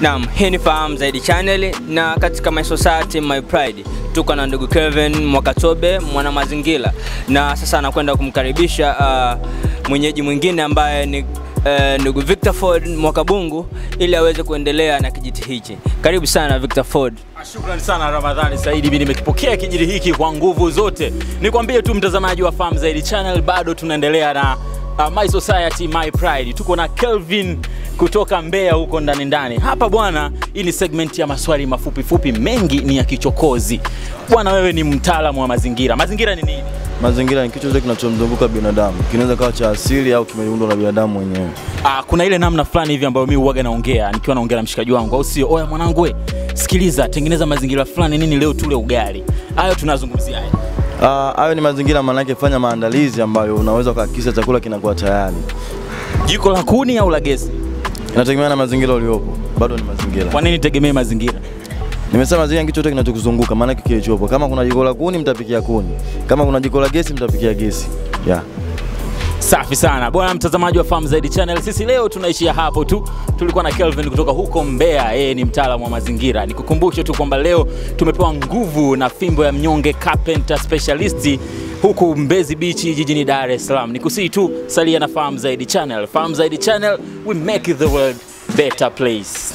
Naam, hii ni Fahamu Zaidi channel na katika My Society My Pride tuko na ndugu Kevin Mwakatobe mwana mazingira, na sasa anakwenda kumkaribisha uh, mwenyeji mwingine ambaye ni uh, ndugu Victor Ford Mwakabungu ili aweze kuendelea na kijiti hichi. Karibu sana Victor Ford. Shukrani sana Ramadhani Saidi, mimi nimekipokea kijiti hiki kwa nguvu zote. Nikwambie tu mtazamaji wa Fahamu Zaidi channel, bado tunaendelea na uh, My Society My Pride. Tuko na Kelvin kutoka Mbeya huko ndani ndani. Hapa bwana, hii ni segment ya maswali mafupi fupi, mengi ni ya kichokozi. Bwana, wewe ni mtaalamu wa mazingira. Mazingira ni nini? Mazingira ni kitu kinachomzunguka binadamu, kinaweza kawa cha asili au kimeundwa na binadamu mwenyewe. Ah, kuna ile namna fulani hivi ambayo mimi huaga naongea nikiwa naongea na mshikaji wangu, au sio? Oya mwanangu, we sikiliza, tengeneza mazingira fulani nini, leo tule ugali. Hayo tunazungumzia haya. Ah, Hayo ni mazingira, maanake fanya maandalizi ambayo unaweza kuhakikisha chakula kinakuwa tayari. Jiko la kuni au la gesi? Inategemea na mazingira uliopo, bado ni mazingira. Kwa nini tegemee mazingira? Nimesema mazingira kitu chote kinachokuzunguka, yake kilichopo. Kama kuna jiko la kuni, mtapikia kuni. Kama kuna jiko la gesi, mtapikia gesi. Yeah. Safi sana bwana mtazamaji wa Farm Zaidi channel, sisi leo tunaishia hapo tu. Tulikuwa na Kelvin kutoka huko Mbeya, yeye ni mtaalamu wa mazingira. Nikukumbushe tu kwamba leo tumepewa nguvu na fimbo ya mnyonge carpenter specialist huku Mbezi Beach jijini Dar es Salaam. Nikusii tu salia na Fahamu Zaidi channel. Fahamu Zaidi channel, we make the world better place.